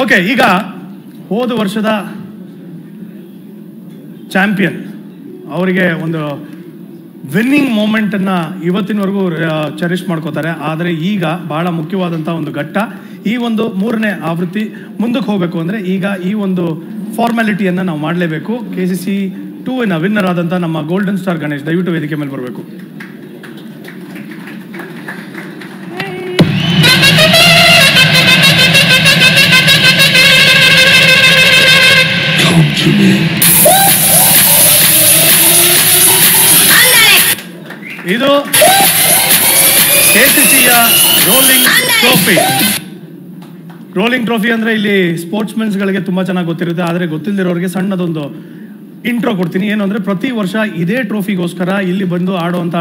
Okay ಈಗ ಹೋದ ವರ್ಷದ ಚಾಂಪಿಯನ್ ಅವರಿಗೆ ಒಂದು ವಿನ್ನಿಂಗ್ ಮೂಮೆಂಟನ್ನು ಇವತ್ತಿನವರೆಗೂ ಚರಿಷ್ ಮಾಡ್ಕೋತಾರೆ. ಆದರೆ ಈಗ ಭಾಳ ಮುಖ್ಯವಾದಂಥ ಒಂದು ಘಟ್ಟ, ಈ ಒಂದು ಮೂರನೇ ಆವೃತ್ತಿ ಮುಂದಕ್ಕೆ ಹೋಗಬೇಕು ಅಂದರೆ ಈಗ ಈ ಒಂದು ಫಾರ್ಮ್ಯಾಲಿಟಿಯನ್ನು ನಾವು ಮಾಡಲೇಬೇಕು. K C C two winner ಆದಂಥ ನಮ್ಮ ಗೋಲ್ಡನ್ ಸ್ಟಾರ್ ಗಣೇಶ್, ದಯವಿಟ್ಟು ವೇದಿಕೆ ಮೇಲೆ ಬರಬೇಕು. ಇದು ಕೆಸಿಸಿಯ ರೋಲಿಂಗ್ ಟ್ರೋಫಿ ರೋಲಿಂಗ್ ಟ್ರೋಫಿ ಅಂದರೆ ಇಲ್ಲಿ ಸ್ಪೋರ್ಟ್ಸ್ಮೆನ್ಸ್ಗಳಿಗೆ ತುಂಬ ಚೆನ್ನಾಗಿ ಗೊತ್ತಿರುತ್ತೆ, ಆದರೆ ಗೊತ್ತಿಲ್ಲದಿರೋರಿಗೆ ಸಣ್ಣದೊಂದು ಇಂಟ್ರೋ ಕೊಡ್ತೀನಿ. ಏನು ಅಂದರೆ ಪ್ರತಿ ವರ್ಷ ಇದೇ ಟ್ರೋಫಿಗೋಸ್ಕರ ಇಲ್ಲಿ ಬಂದು ಆಡುವಂಥ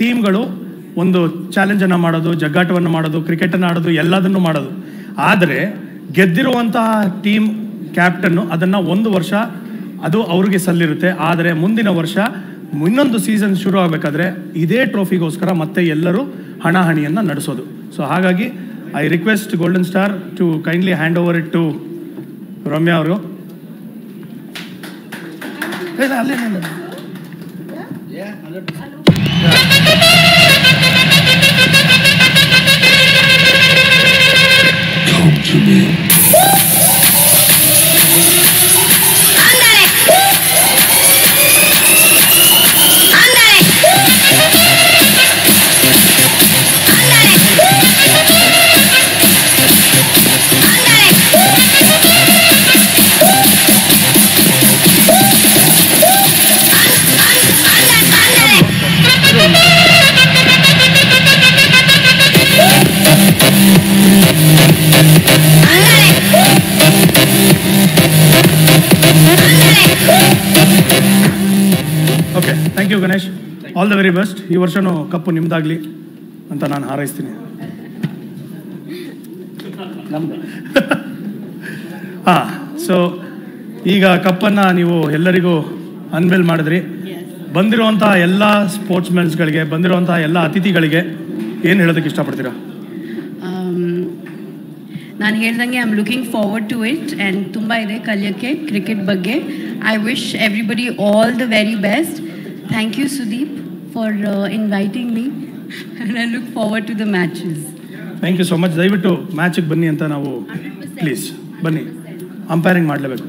ಟೀಮ್ಗಳು ಒಂದು ಚಾಲೆಂಜನ್ನು ಮಾಡೋದು, ಜಗ್ಗಾಟವನ್ನು ಮಾಡೋದು ಕ್ರಿಕೆಟನ್ನು ಆಡೋದು, ಎಲ್ಲದನ್ನು ಮಾಡೋದು. ಆದರೆ ಗೆದ್ದಿರುವಂತಹ ಟೀಮ್ ಕ್ಯಾಪ್ಟನ್ನು, ಅದನ್ನು ಒಂದು ವರ್ಷ ಅದು ಅವ್ರಿಗೆ ಸಲ್ಲಿರುತ್ತೆ. ಆದರೆ ಮುಂದಿನ ವರ್ಷ ಇನ್ನೊಂದು ಸೀಸನ್ ಶುರು ಆಗಬೇಕಾದ್ರೆ ಇದೇ ಟ್ರೋಫಿಗೋಸ್ಕರ ಮತ್ತೆ ಎಲ್ಲರೂ ಹಣಾಹಣಿಯನ್ನು ನಡೆಸೋದು. ಸೊ ಹಾಗಾಗಿ I request Golden Star to kindly hand over it to Ramya ಅವರು. ಅಲ್ಲೇ okay thank you Ganesh all the very best ಈ ವರ್ಷನೂ ಕಪ್ಪು ನಿಮ್ದಾಗಲಿ ಅಂತ ನಾನು ಹಾರೈಸ್ತೀನಿ. ಹಾಂ ಸೊ ಈಗ ಕಪ್ಪನ್ನು ನೀವು ಎಲ್ಲರಿಗೂ ಅನ್ವೇಲ್ ಮಾಡಿದ್ರಿ. ಬಂದಿರುವಂಥ ಎಲ್ಲ ಸ್ಪೋರ್ಟ್ಸ್ ಮೆನ್ಸ್ಗಳಿಗೆ ಬಂದಿರುವಂಥ ಎಲ್ಲ ಅತಿಥಿಗಳಿಗೆ ಏನು ಹೇಳೋದಕ್ಕೆ ಇಷ್ಟಪಡ್ತೀರಾ? ನಾನು ಹೇಳ್ದಂಗೆ I am looking forward to it and ತುಂಬ ಇದೆ ಕಲಿಯೋಕ್ಕೆ ಕ್ರಿಕೆಟ್ ಬಗ್ಗೆ. I wish everybody all the very best thank you Sudeep for inviting me and I look forward to the matches thank you so much ದಯವಿಟ್ಟು ಮ್ಯಾಚಿಗೆ ಬನ್ನಿ ಅಂತ ನಾವು please ಬನ್ನಿ. ಅಂಪೈರಿಂಗ್ ಮಾಡಲೇಬೇಕು.